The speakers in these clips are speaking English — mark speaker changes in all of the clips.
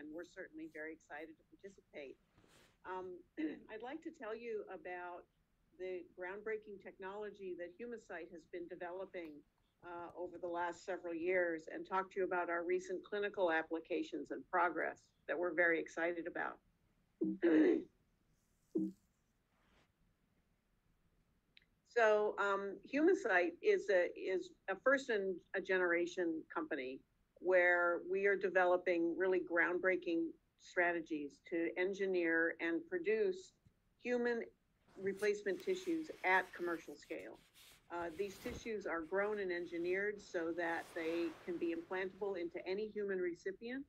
Speaker 1: and we're certainly very excited to participate. Um, I'd like to tell you about the groundbreaking technology that Humacyte has been developing uh, over the last several years and talk to you about our recent clinical applications and progress that we're very excited about. so um, Humacyte is a is a first in a generation company where we are developing really groundbreaking strategies to engineer and produce human replacement tissues at commercial scale. Uh, these tissues are grown and engineered so that they can be implantable into any human recipient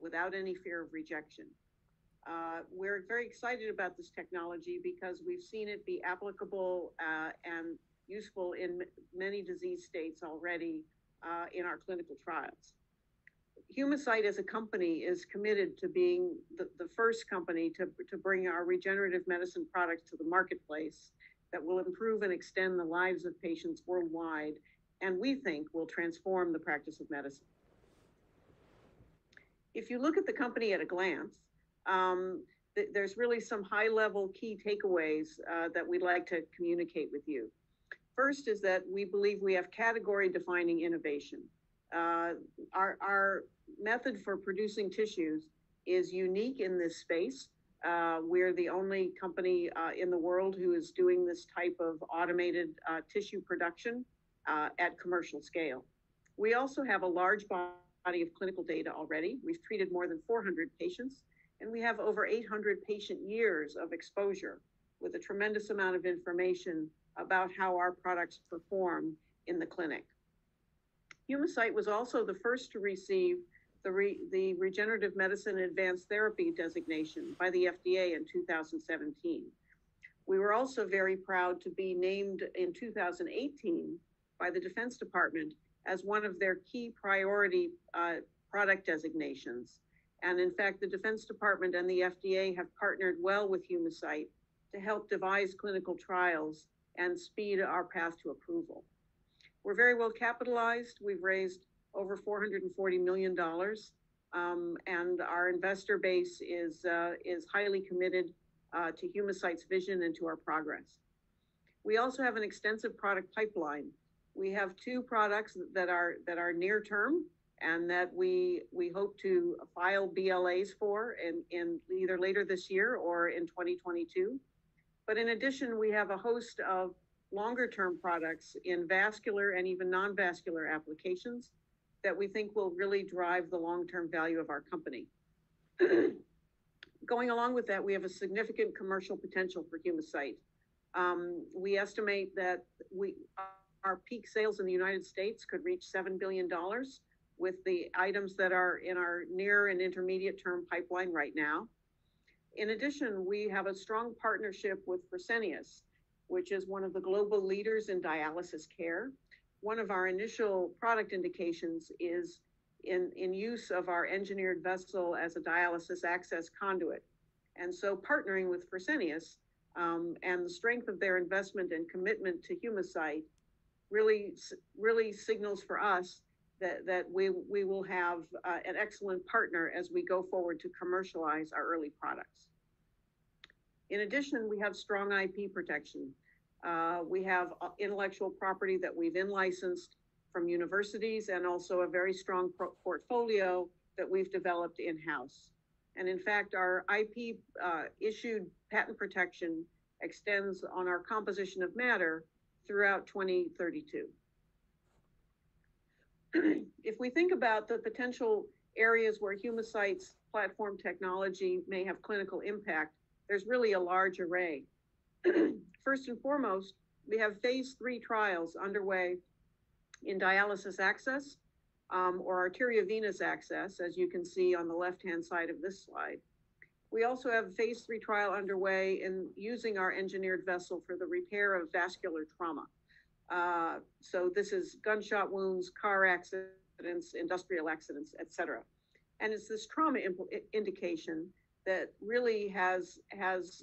Speaker 1: without any fear of rejection. Uh, we're very excited about this technology because we've seen it be applicable uh, and useful in many disease states already uh, in our clinical trials. Humacyte as a company is committed to being the, the first company to, to bring our regenerative medicine products to the marketplace that will improve and extend the lives of patients worldwide, and we think will transform the practice of medicine. If you look at the company at a glance, um, th- there's really some high level key takeaways uh, that we'd like to communicate with you. First is that we believe we have category defining innovation. Uh, our, our method for producing tissues is unique in this space. Uh, we're the only company uh, in the world who is doing this type of automated uh, tissue production uh, at commercial scale. We also have a large body of clinical data already. We've treated more than 400 patients, and we have over 800 patient years of exposure with a tremendous amount of information about how our products perform in the clinic. Humacyte was also the first to receive the, re, the Regenerative Medicine Advanced Therapy designation by the FDA in 2017. We were also very proud to be named in 2018 by the Defense Department as one of their key priority uh, product designations. And in fact, the Defense Department and the FDA have partnered well with Humacyte to help devise clinical trials and speed our path to approval. We're very well capitalized. We've raised over $440 million. Um, and our investor base is, uh, is highly committed uh, to Humacyte's vision and to our progress. We also have an extensive product pipeline. We have two products that are, that are near term and that we, we hope to file BLAs for in, in either later this year or in 2022. But in addition, we have a host of longer term products in vascular and even non-vascular applications that we think will really drive the long-term value of our company. Going along with that, we have a significant commercial potential for Humacyte. Um, we estimate that we our peak sales in the United States could reach $7 billion with the items that are in our near and intermediate term pipeline right now. In addition, we have a strong partnership with Fresenius, which is one of the global leaders in dialysis care one of our initial product indications is in, in use of our engineered vessel as a dialysis access conduit. And so partnering with Fresenius um, and the strength of their investment and commitment to Humacyte really, really signals for us that, that we, we will have uh, an excellent partner as we go forward to commercialize our early products. In addition, we have strong IP protection. Uh, we have uh, intellectual property that we've in-licensed from universities and also a very strong portfolio that we've developed in-house. And in fact, our IP uh, issued patent protection extends on our composition of matter throughout 2032. if we think about the potential areas where Humacyte's platform technology may have clinical impact, there's really a large array. First and foremost, we have phase three trials underway in dialysis access um, or arteriovenous access, as you can see on the left-hand side of this slide. We also have a phase three trial underway in using our engineered vessel for the repair of vascular trauma. Uh, so this is gunshot wounds, car accidents, industrial accidents, et cetera. And it's this trauma indication that really has, has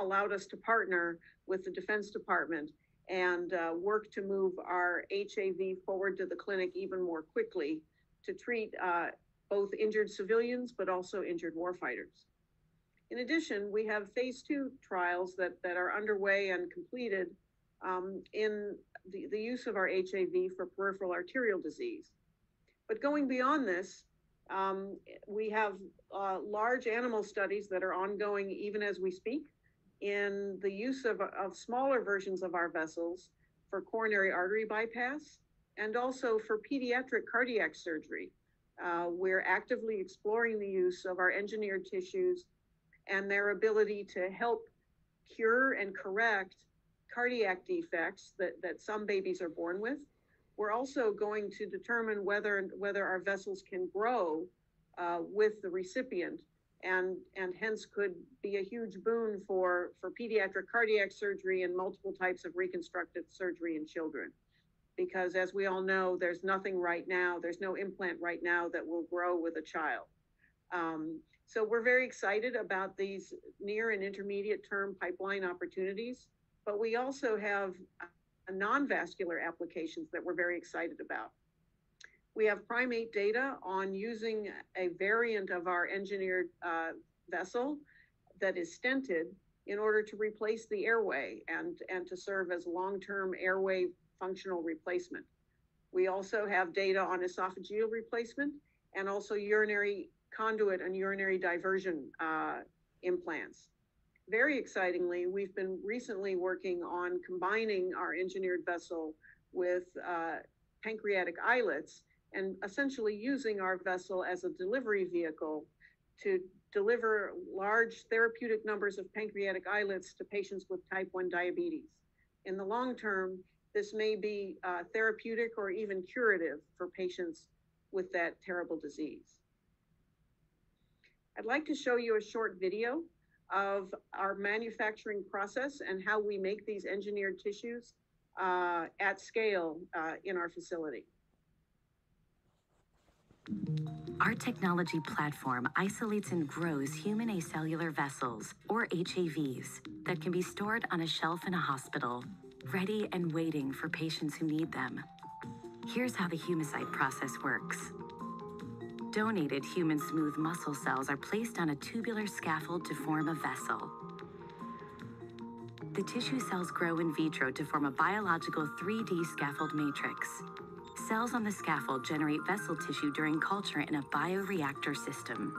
Speaker 1: allowed us to partner with the Defense Department and uh, work to move our HAV forward to the clinic even more quickly to treat uh, both injured civilians, but also injured warfighters. In addition, we have phase two trials that, that are underway and completed um, in the, the use of our HAV for peripheral arterial disease. But going beyond this, um, we have uh, large animal studies that are ongoing even as we speak in the use of, of smaller versions of our vessels for coronary artery bypass and also for pediatric cardiac surgery. Uh, we're actively exploring the use of our engineered tissues and their ability to help cure and correct cardiac defects that, that some babies are born with. We're also going to determine whether, whether our vessels can grow uh, with the recipient and, and hence could be a huge boon for, for pediatric cardiac surgery and multiple types of reconstructive surgery in children. Because as we all know, there's nothing right now, there's no implant right now that will grow with a child. Um, so we're very excited about these near and intermediate term pipeline opportunities, but we also have non-vascular applications that we're very excited about. We have primate data on using a variant of our engineered uh, vessel that is stented in order to replace the airway and, and to serve as long-term airway functional replacement. We also have data on esophageal replacement and also urinary conduit and urinary diversion uh, implants. Very excitingly, we've been recently working on combining our engineered vessel with uh, pancreatic islets and essentially using our vessel as a delivery vehicle to deliver large therapeutic numbers of pancreatic islets to patients with type 1 diabetes. In the long term, this may be uh, therapeutic or even curative for patients with that terrible disease. I'd like to show you a short video of our manufacturing process and how we make these engineered tissues uh, at scale uh, in our facility.
Speaker 2: Our technology platform isolates and grows human acellular vessels, or HAVs, that can be stored on a shelf in a hospital, ready and waiting for patients who need them. Here's how the Humacyte process works. Donated human smooth muscle cells are placed on a tubular scaffold to form a vessel. The tissue cells grow in vitro to form a biological 3D scaffold matrix. Cells on the scaffold generate vessel tissue during culture in a bioreactor system.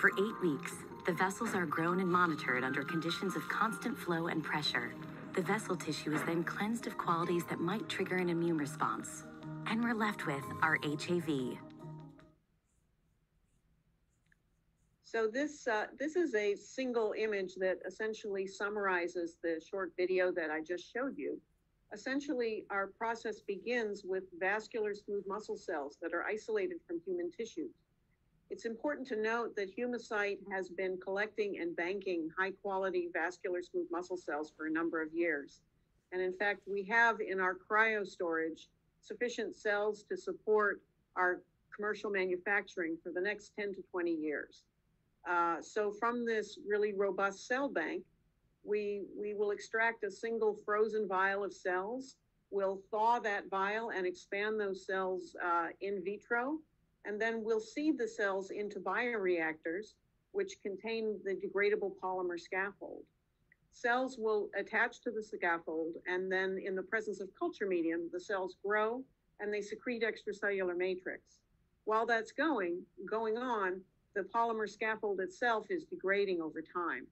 Speaker 2: For eight weeks, the vessels are grown and monitored under conditions of constant flow and pressure. The vessel tissue is then cleansed of qualities that might trigger an immune response. And we're left with our HAV,
Speaker 1: So this, uh, this is a single image that essentially summarizes the short video that I just showed you. Essentially, our process begins with vascular smooth muscle cells that are isolated from human tissues. It's important to note that Humacyte has been collecting and banking high quality vascular smooth muscle cells for a number of years. And in fact, we have in our cryo storage sufficient cells to support our commercial manufacturing for the next 10 to 20 years. Uh, so from this really robust cell bank, we, we will extract a single frozen vial of cells. We'll thaw that vial and expand those cells uh, in vitro. And then we'll seed the cells into bioreactors, which contain the degradable polymer scaffold. Cells will attach to the scaffold, and then in the presence of culture medium, the cells grow and they secrete extracellular matrix. While that's going, going on, the polymer scaffold itself is degrading over time.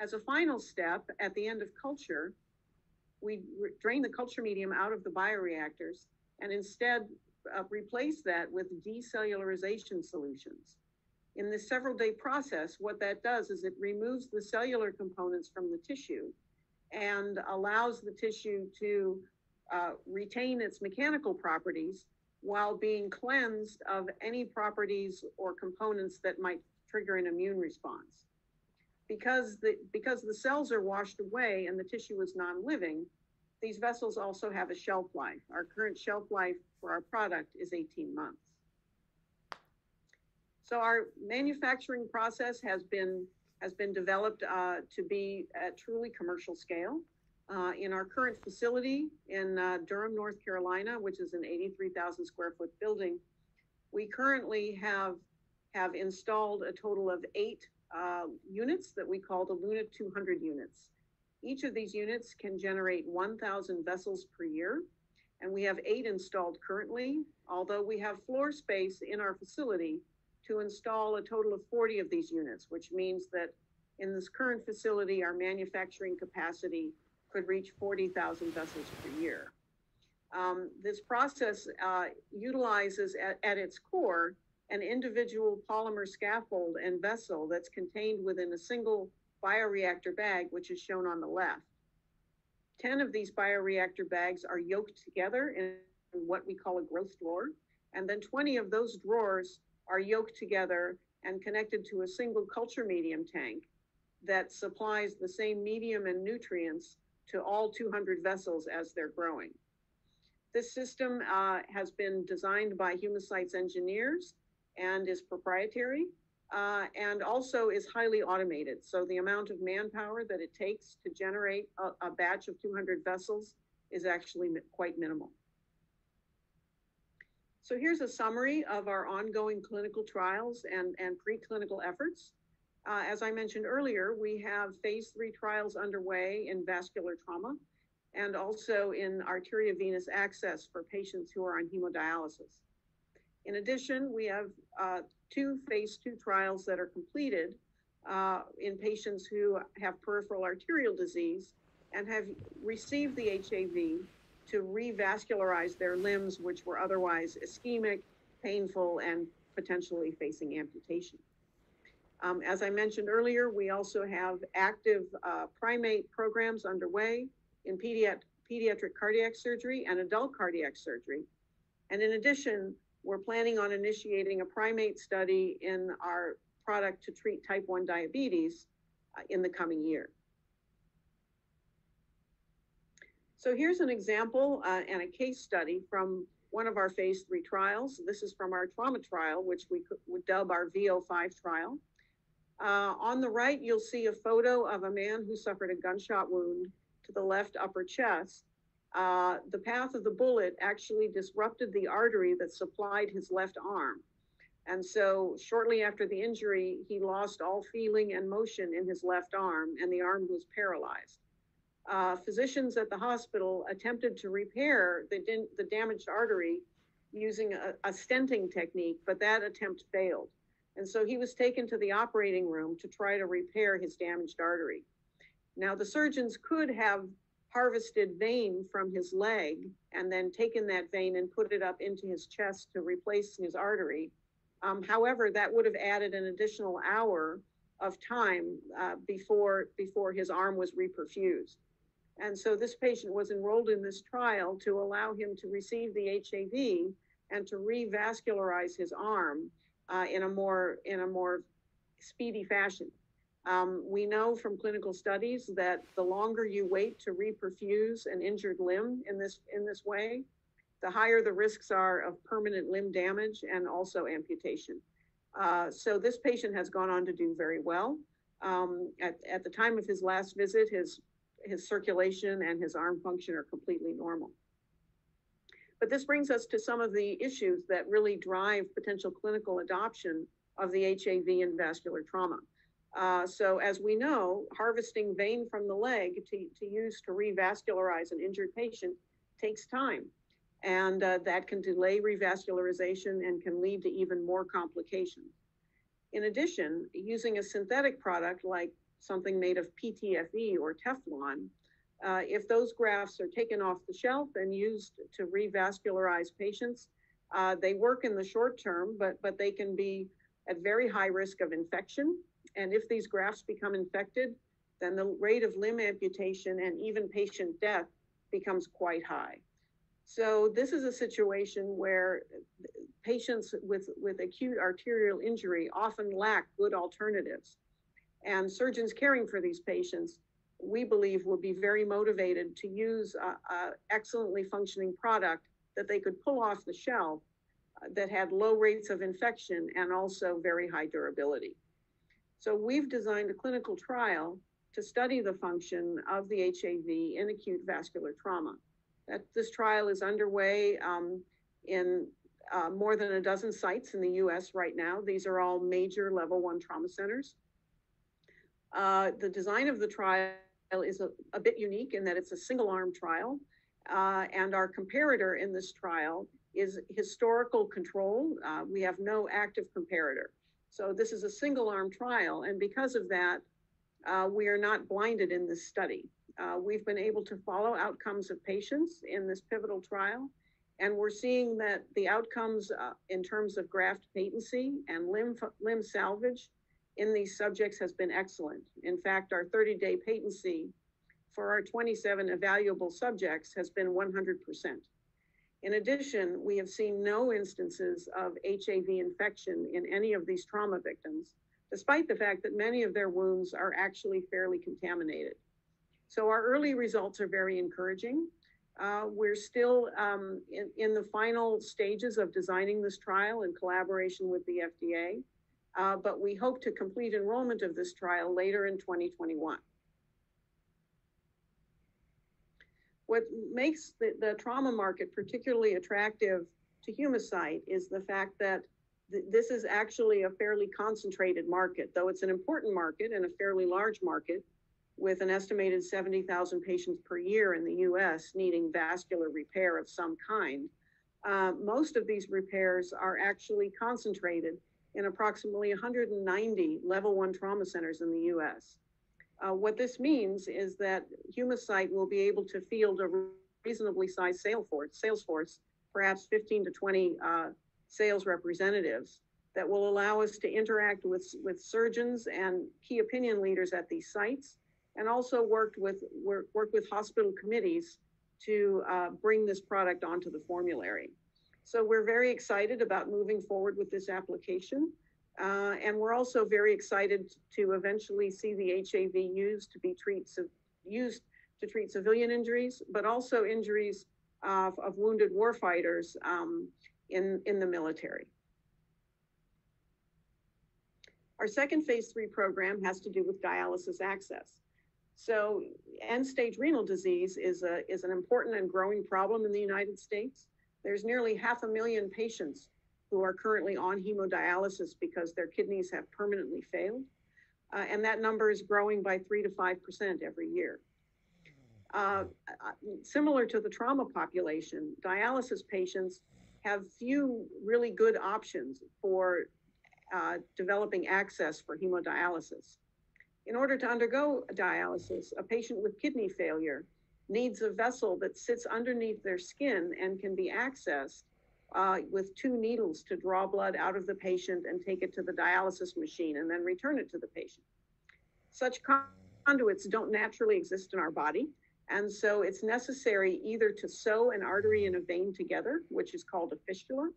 Speaker 1: As a final step, at the end of culture, we drain the culture medium out of the bioreactors and instead uh, replace that with decellularization solutions. In this several day process, what that does is it removes the cellular components from the tissue and allows the tissue to uh, retain its mechanical properties while being cleansed of any properties or components that might trigger an immune response. Because the, because the cells are washed away and the tissue is non-living, these vessels also have a shelf life. Our current shelf life for our product is 18 months. So our manufacturing process has been has been developed uh, to be at truly commercial scale. Uh, in our current facility in uh, Durham, North Carolina, which is an 83,000 square foot building, we currently have have installed a total of eight uh, units that we call the Luna 200 units. Each of these units can generate 1,000 vessels per year, and we have eight installed currently, although we have floor space in our facility to install a total of 40 of these units, which means that in this current facility, our manufacturing capacity could reach 40,000 vessels per year. Um, this process uh, utilizes at, at its core an individual polymer scaffold and vessel that's contained within a single bioreactor bag, which is shown on the left. 10 of these bioreactor bags are yoked together in what we call a growth drawer, and then 20 of those drawers are yoked together and connected to a single culture medium tank that supplies the same medium and nutrients to all 200 vessels as they're growing. This system uh, has been designed by Humacyte's engineers and is proprietary uh, and also is highly automated. So the amount of manpower that it takes to generate a, a batch of 200 vessels is actually quite minimal. So here's a summary of our ongoing clinical trials and, and preclinical efforts. Uh, as I mentioned earlier, we have phase three trials underway in vascular trauma and also in arteriovenous access for patients who are on hemodialysis. In addition, we have uh, two phase two trials that are completed uh, in patients who have peripheral arterial disease and have received the HAV to revascularize their limbs, which were otherwise ischemic, painful, and potentially facing amputation. Um, as I mentioned earlier, we also have active uh, primate programs underway in pediat pediatric cardiac surgery and adult cardiac surgery. And in addition, we're planning on initiating a primate study in our product to treat type 1 diabetes uh, in the coming year. So here's an example uh, and a case study from one of our phase three trials. This is from our trauma trial, which we would dub our VO5 trial. Uh, on the right, you'll see a photo of a man who suffered a gunshot wound to the left upper chest. Uh, the path of the bullet actually disrupted the artery that supplied his left arm. And so, shortly after the injury, he lost all feeling and motion in his left arm, and the arm was paralyzed. Uh, physicians at the hospital attempted to repair the, the damaged artery using a, a stenting technique, but that attempt failed. And so he was taken to the operating room to try to repair his damaged artery. Now, the surgeons could have harvested vein from his leg and then taken that vein and put it up into his chest to replace his artery. Um, however, that would have added an additional hour of time uh, before, before his arm was reperfused. And so this patient was enrolled in this trial to allow him to receive the HAV and to revascularize his arm uh, in a more in a more speedy fashion. Um, we know from clinical studies that the longer you wait to reperfuse an injured limb in this in this way, the higher the risks are of permanent limb damage and also amputation. Uh, so this patient has gone on to do very well. Um, at, at the time of his last visit, his his circulation and his arm function are completely normal. But this brings us to some of the issues that really drive potential clinical adoption of the HAV in vascular trauma. Uh, so as we know, harvesting vein from the leg to, to use to revascularize an injured patient takes time. And uh, that can delay revascularization and can lead to even more complications. In addition, using a synthetic product like something made of PTFE or Teflon uh, if those grafts are taken off the shelf and used to revascularize patients, uh, they work in the short term, but, but they can be at very high risk of infection. And if these grafts become infected, then the rate of limb amputation and even patient death becomes quite high. So this is a situation where patients with, with acute arterial injury often lack good alternatives. And surgeons caring for these patients we believe will be very motivated to use a, a excellently functioning product that they could pull off the shelf that had low rates of infection and also very high durability. So we've designed a clinical trial to study the function of the HAV in acute vascular trauma. That this trial is underway um, in uh, more than a dozen sites in the US right now. These are all major level one trauma centers. Uh, the design of the trial is a, a bit unique in that it's a single arm trial. Uh, and our comparator in this trial is historical control. Uh, we have no active comparator. So this is a single arm trial. And because of that, uh, we are not blinded in this study. Uh, we've been able to follow outcomes of patients in this pivotal trial. And we're seeing that the outcomes uh, in terms of graft patency and limb, limb salvage in these subjects has been excellent. In fact, our 30 day patency for our 27 evaluable subjects has been 100%. In addition, we have seen no instances of HAV infection in any of these trauma victims, despite the fact that many of their wounds are actually fairly contaminated. So our early results are very encouraging. Uh, we're still um, in, in, the final stages of designing this trial in collaboration with the FDA, uh, but we hope to complete enrollment of this trial later in 2021. What makes the, the trauma market particularly attractive to Humacyte is the fact that th- this is actually a fairly concentrated market, though it's an important market and a fairly large market with an estimated 70,000 patients per year in the US needing vascular repair of some kind. Uh, most of these repairs are actually concentrated in approximately 190 level one trauma centers in the US. Uh, what this means is that Humacyte will be able to field a reasonably sized sales force, sales force perhaps 15 to 20 uh, sales representatives that will allow us to interact with, with surgeons and key opinion leaders at these sites and also worked with work, work with hospital committees to uh, bring this product onto the formulary. So we're very excited about moving forward with this application. Uh, and we're also very excited to eventually see the HAV used to be treat, used to treat civilian injuries, but also injuries of, of wounded warfighters um, in, in the military. Our second phase three program has to do with dialysis access. So end-stage renal disease is, a, is an important and growing problem in the United States. There's nearly half a million patients who are currently on hemodialysis because their kidneys have permanently failed. Uh, and that number is growing by 3 to 5% every year. Uh, uh, similar to the trauma population, dialysis patients have few really good options for uh, developing access for hemodialysis. In order to undergo dialysis, a patient with kidney failure needs a vessel that sits underneath their skin and can be accessed uh, with two needles to draw blood out of the patient and take it to the dialysis machine and then return it to the patient. Such conduits don't naturally exist in our body. And so it's necessary either to sew an artery and a vein together, which is called a fistula,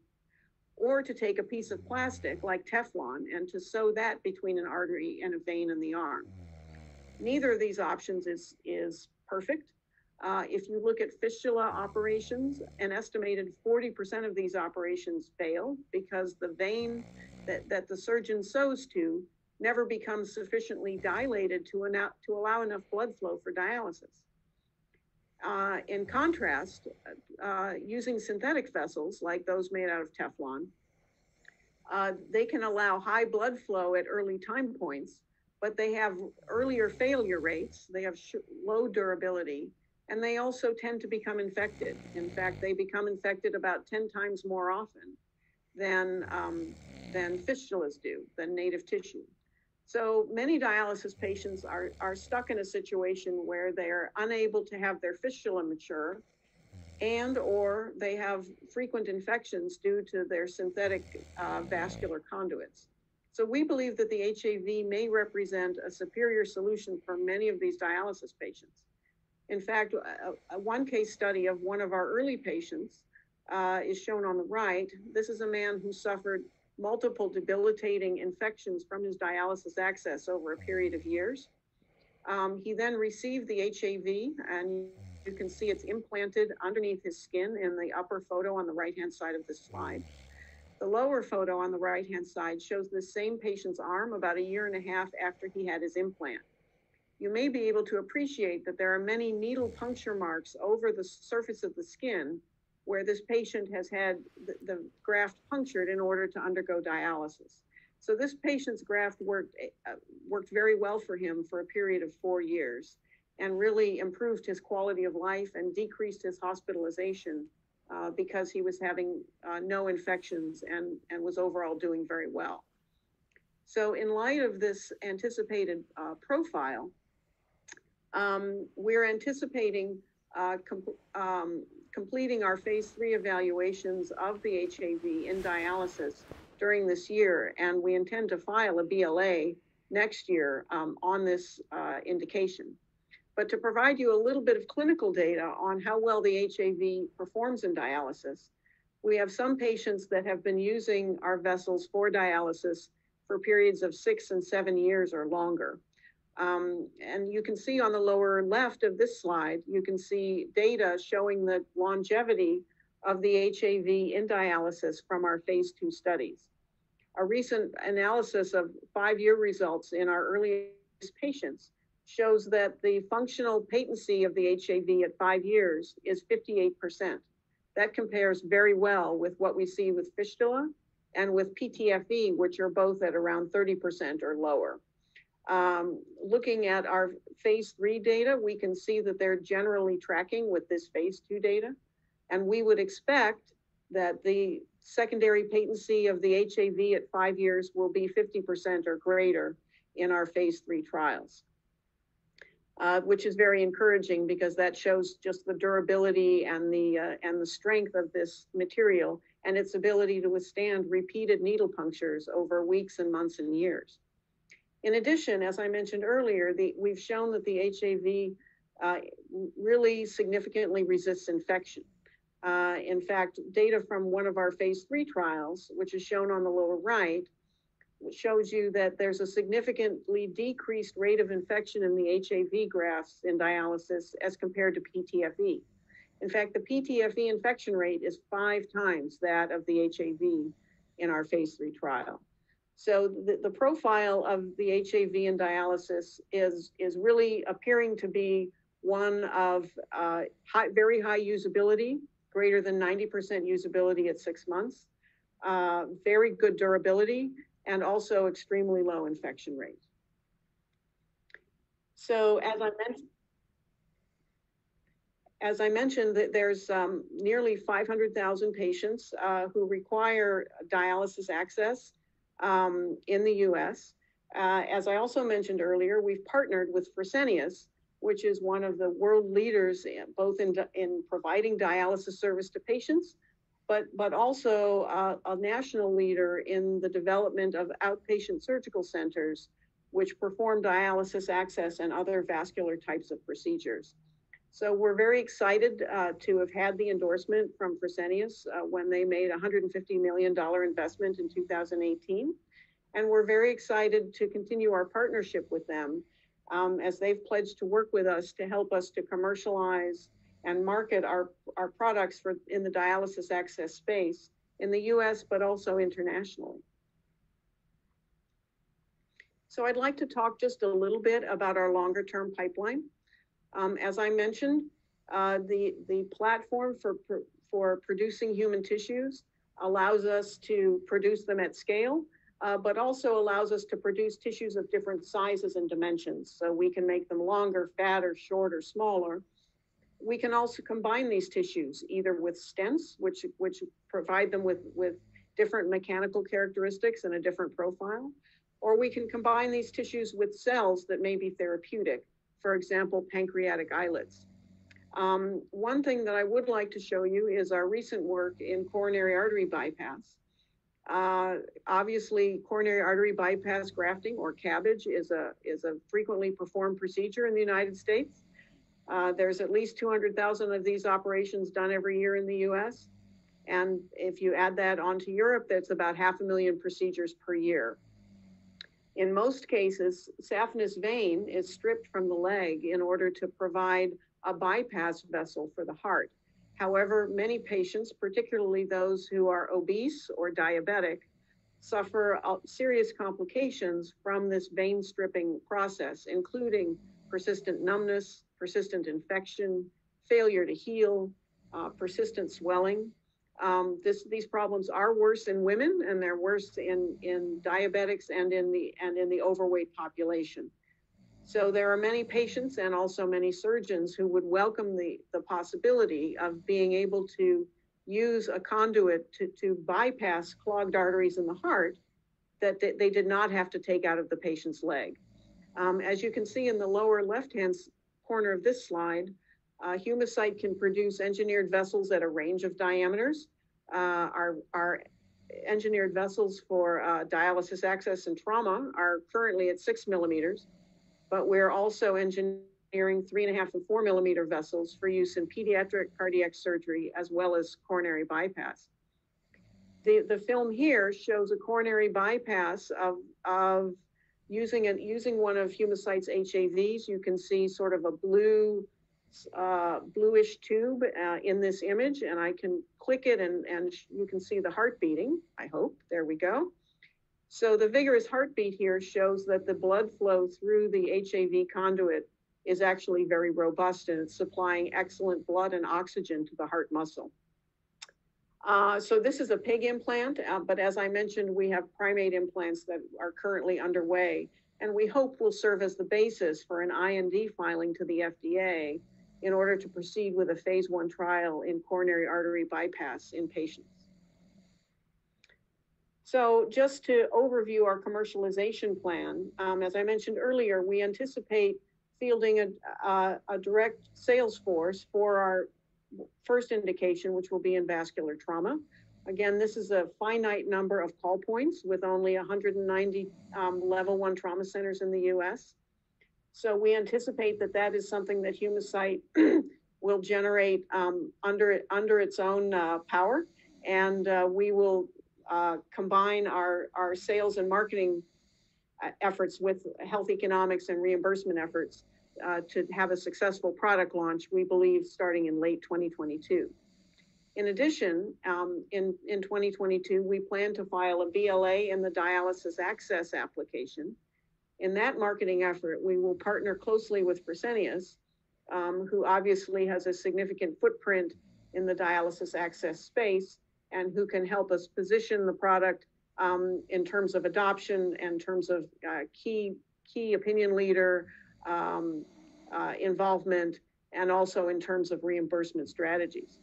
Speaker 1: or to take a piece of plastic like Teflon and to sew that between an artery and a vein in the arm. Neither of these options is, is perfect. Uh, if you look at fistula operations, an estimated 40% of these operations fail because the vein that, that the surgeon sews to never becomes sufficiently dilated to, to allow enough blood flow for dialysis. Uh, in contrast, uh, using synthetic vessels like those made out of Teflon, uh, they can allow high blood flow at early time points, but they have earlier failure rates, they have low durability, and they also tend to become infected. In fact, they become infected about 10 times more often than, um, than fistulas do, than native tissue. So many dialysis patients are, are stuck in a situation where they're unable to have their fistula mature and or they have frequent infections due to their synthetic uh, vascular conduits. So we believe that the HAV may represent a superior solution for many of these dialysis patients. In fact, a, one case study of one of our early patients uh, is shown on the right. This is a man who suffered multiple debilitating infections from his dialysis access over a period of years. Um, he then received the HAV, and you can see it's implanted underneath his skin in the upper photo on the right-hand side of the slide. The lower photo on the right-hand side shows the same patient's arm about a year and a half after he had his implant. You may be able to appreciate that there are many needle puncture marks over the surface of the skin where this patient has had the, the graft punctured in order to undergo dialysis. So this patient's graft worked, uh, worked very well for him for a period of four years and really improved his quality of life and decreased his hospitalization uh, because he was having uh, no infections and, and was overall doing very well. So in light of this anticipated uh, profile, um, we're anticipating uh, com um, completing our phase three evaluations of the HAV in dialysis during this year, and we intend to file a BLA next year um, on this uh, indication. But to provide you a little bit of clinical data on how well the HAV performs in dialysis, we have some patients that have been using our vessels for dialysis for periods of six and seven years or longer. Um, and you can see on the lower left of this slide, you can see data showing the longevity of the HAV in dialysis from our phase two studies. A recent analysis of five-year results in our earliest patients shows that the functional patency of the HAV at five years is 58%. That compares very well with what we see with fistula and with PTFE, which are both at around 30% or lower. Um, looking at our phase three data, we can see that they're generally tracking with this phase two data. And we would expect that the secondary patency of the HAV at five years will be 50% or greater in our phase three trials uh, which is very encouraging because that shows just the durability and the uh, and the strength of this material and its ability to withstand repeated needle punctures over weeks and months and years. In addition, as I mentioned earlier, the, we've shown that the HAV uh, really significantly resists infection. Uh, in fact, data from one of our phase three trials, which is shown on the lower right, shows you that there's a significantly decreased rate of infection in the HAV grafts in dialysis as compared to PTFE. In fact, the PTFE infection rate is five times that of the HAV in our phase three trial. So the, the profile of the HAV in dialysis is, is really appearing to be one of uh, high, very high usability, greater than 90% usability at six months, uh, very good durability, and also extremely low infection rate. So as I mentioned, as I mentioned, that there's um, nearly 500,000 patients uh, who require dialysis access um, in the U.S. Uh, as I also mentioned earlier, we've partnered with Fresenius, which is one of the world leaders in, both in, in providing dialysis service to patients, but, but also uh, a national leader in the development of outpatient surgical centers, which perform dialysis access and other vascular types of procedures. So we're very excited uh, to have had the endorsement from Fresenius uh, when they made a $150 million investment in 2018. And we're very excited to continue our partnership with them um, as they've pledged to work with us to help us to commercialize and market our, our products for in the dialysis access space in the US, but also internationally. So I'd like to talk just a little bit about our longer term pipeline. Um, as I mentioned, uh, the, the platform for, for producing human tissues allows us to produce them at scale, uh, but also allows us to produce tissues of different sizes and dimensions. So we can make them longer, fatter, shorter, smaller, we can also combine these tissues either with stents, which, which provide them with, with different mechanical characteristics and a different profile, or we can combine these tissues with cells that may be therapeutic, for example, pancreatic islets. Um, one thing that I would like to show you is our recent work in coronary artery bypass. Uh, obviously, coronary artery bypass grafting or CABG is a, is a frequently performed procedure in the United States. Uh, there's at least 200,000 of these operations done every year in the US. And if you add that onto Europe, that's about half a million procedures per year. In most cases, saphenous vein is stripped from the leg in order to provide a bypass vessel for the heart. However, many patients, particularly those who are obese or diabetic, suffer serious complications from this vein stripping process, including persistent numbness, persistent infection, failure to heal, uh, persistent swelling. Um, this, these problems are worse in women and they're worse in, in diabetics and in the, and in the overweight population. So there are many patients and also many surgeons who would welcome the, the possibility of being able to use a conduit to, to bypass clogged arteries in the heart that they, they did not have to take out of the patient's leg. Um, as you can see in the lower left-hand corner of this slide, uh, Humacyte can produce engineered vessels at a range of diameters. Uh, our, our engineered vessels for uh, dialysis access and trauma are currently at six millimeters, but we're also engineering three and a half and four millimeter vessels for use in pediatric cardiac surgery as well as coronary bypass. The, the film here shows a coronary bypass of, of using, it using one of Humacyte's HAVs. You can see sort of a blue uh, bluish tube uh, in this image and I can click it and, and you can see the heart beating, I hope. There we go. So the vigorous heartbeat here shows that the blood flow through the HAV conduit is actually very robust and it's supplying excellent blood and oxygen to the heart muscle. Uh, so this is a pig implant, uh, but as I mentioned, we have primate implants that are currently underway and we hope will serve as the basis for an IND filing to the FDA in order to proceed with a phase one trial in coronary artery bypass in patients. So just to overview our commercialization plan, um, as I mentioned earlier, we anticipate fielding a, a, a direct sales force for our first indication, which will be in vascular trauma. Again, this is a finite number of call points with only 190 um, level one trauma centers in the US. So we anticipate that that is something that Humacyte will generate um, under, under its own uh, power. And uh, we will uh, combine our, our sales and marketing uh, efforts with health economics and reimbursement efforts uh, to have a successful product launch, we believe starting in late 2022. In addition, um, in, in 2022, we plan to file a BLA in the dialysis access application in that marketing effort, we will partner closely with Fresenius, um, who obviously has a significant footprint in the dialysis access space and who can help us position the product um, in terms of adoption and terms of uh, key key opinion leader um, uh, involvement and also in terms of reimbursement strategies.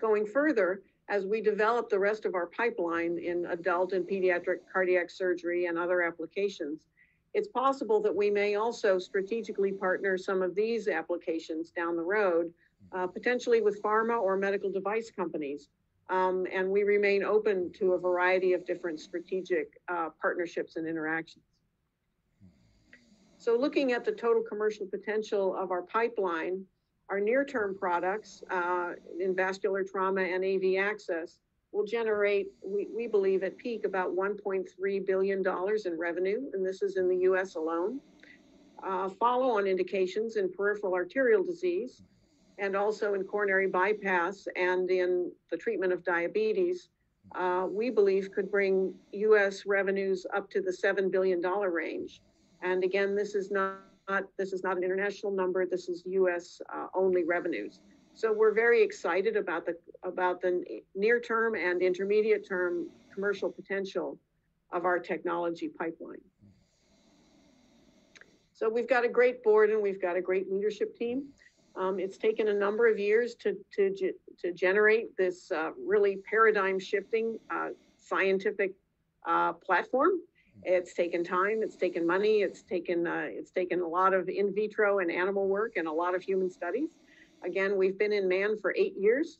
Speaker 1: Going further, as we develop the rest of our pipeline in adult and pediatric cardiac surgery and other applications, it's possible that we may also strategically partner some of these applications down the road, uh, potentially with pharma or medical device companies. Um, and we remain open to a variety of different strategic uh, partnerships and interactions. So looking at the total commercial potential of our pipeline, our near-term products uh, in vascular trauma and AV access will generate, we, we believe at peak, about $1.3 billion in revenue, and this is in the US alone. Uh, follow on indications in peripheral arterial disease and also in coronary bypass and in the treatment of diabetes, uh, we believe could bring US revenues up to the $7 billion range. And again, this is not, not this is not an international number, this is US uh, only revenues. So we're very excited about the about the near term and intermediate term commercial potential of our technology pipeline. So we've got a great board and we've got a great leadership team. Um, it's taken a number of years to to to generate this uh, really paradigm shifting uh, scientific uh, platform. It's taken time, it's taken money, it's taken uh, it's taken a lot of in vitro and animal work and a lot of human studies. Again, we've been in man for eight years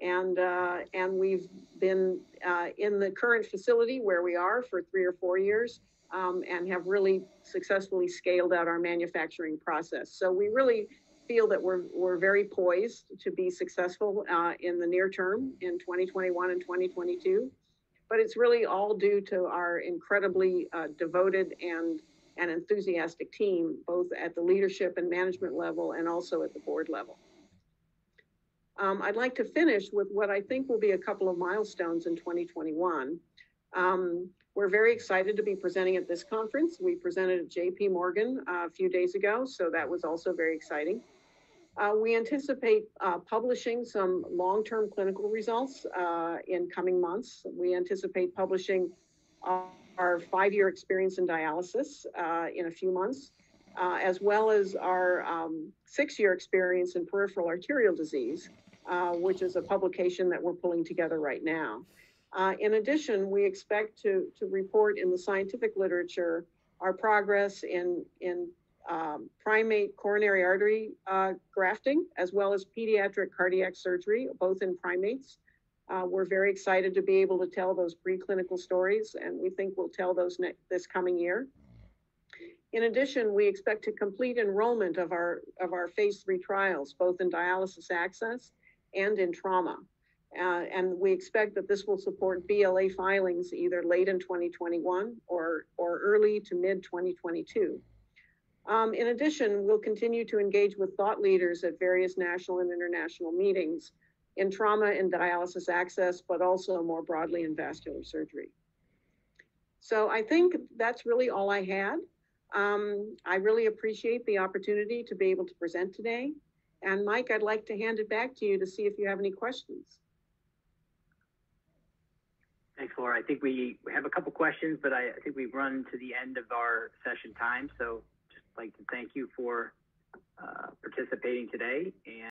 Speaker 1: and uh, and we've been uh, in the current facility where we are for three or four years um, and have really successfully scaled out our manufacturing process. So we really feel that we're we're very poised to be successful uh, in the near term in 2021 and 2022. But it's really all due to our incredibly uh, devoted and and enthusiastic team, both at the leadership and management level and also at the board level. Um, I'd like to finish with what I think will be a couple of milestones in 2021. Um, we're very excited to be presenting at this conference. We presented at JP Morgan uh, a few days ago, so that was also very exciting. Uh, we anticipate, uh, publishing some long-term clinical results, uh, in coming months. We anticipate publishing our five-year experience in dialysis, uh, in a few months, as well as our, um, six-year experience in peripheral arterial disease, uh, which is a publication that we're pulling together right now. Uh, in addition, we expect to, to report in the scientific literature our progress in, in um, primate coronary artery uh, grafting, as well as pediatric cardiac surgery, both in primates. Uh, we're very excited to be able to tell those preclinical stories, and we think we'll tell those ne- this coming year. In addition, we expect to complete enrollment of our, of our phase three trials, both in dialysis access and in trauma. Uh, and we expect that this will support BLA filings either late in 2021 or, or early to mid 2022. Um, in addition, we'll continue to engage with thought leaders at various national and international meetings in trauma and dialysis access, but also more broadly in vascular surgery. So I think that's really all I had. Um, I really appreciate the opportunity to be able to present today. And Mike, I'd like to hand it back to you to see if you have any questions.
Speaker 3: Thanks, Laura. I think we, have a couple questions, but I, I think we've run to the end of our session time. So just like to thank you for uh, participating today and